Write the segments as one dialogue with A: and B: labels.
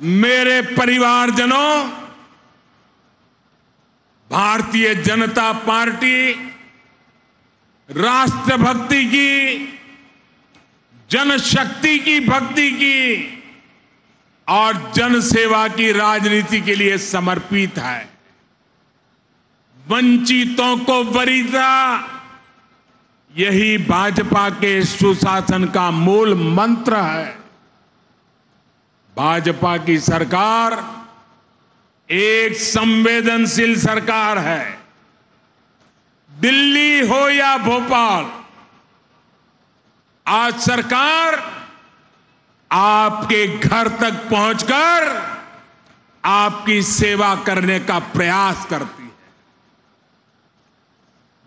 A: मेरे परिवारजनों, भारतीय जनता पार्टी, राष्ट्रभक्ति की, जनशक्ति की भक्ति की और जनसेवा की राजनीति के लिए समर्पित है। वंचितों को वरीयता, यही भाजपा के सुशासन का मूल मंत्र है। भाजपा की सरकार एक संवेदनशील सरकार है। दिल्ली हो या भोपाल, आज सरकार आपके घर तक पहुंचकर आपकी सेवा करने का प्रयास करती है।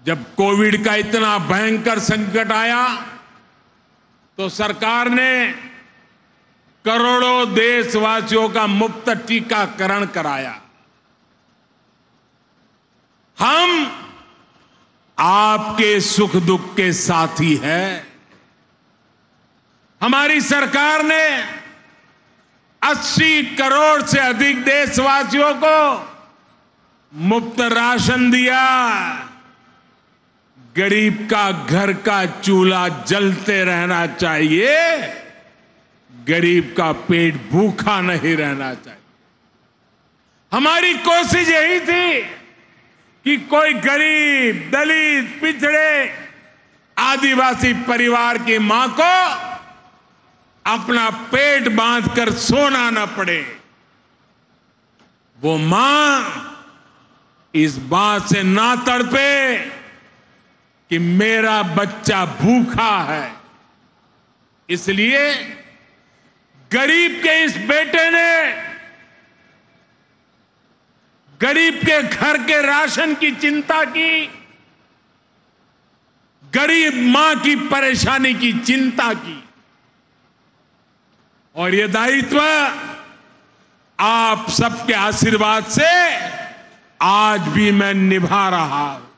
A: जब कोविड का इतना भयंकर संकट आया तो सरकार ने करोड़ों देशवासियों का मुफ़्त टीकाकरण कराया। हम आपके सुख दुख के साथी हैं। हमारी सरकार ने 80 करोड़ से अधिक देशवासियों को मुफ़्त राशन दिया। गरीब का घर का चूल्हा जलते रहना चाहिए। गरीब का पेट भूखा नहीं रहना चाहिए। हमारी कोशिश यही थी कि कोई गरीब, दलित, पिछड़े, आदिवासी परिवार की माँ को अपना पेट बांधकर सोना न पड़े। वो माँ इस बात से ना तड़पे कि मेरा बच्चा भूखा है। इसलिए गरीब के इस बेटे ने गरीब के घर के राशन की चिंता की, गरीब माँ की परेशानी की चिंता की। और ये दायित्व आप सबके आशीर्वाद से आज भी मैं निभा रहा हूँ।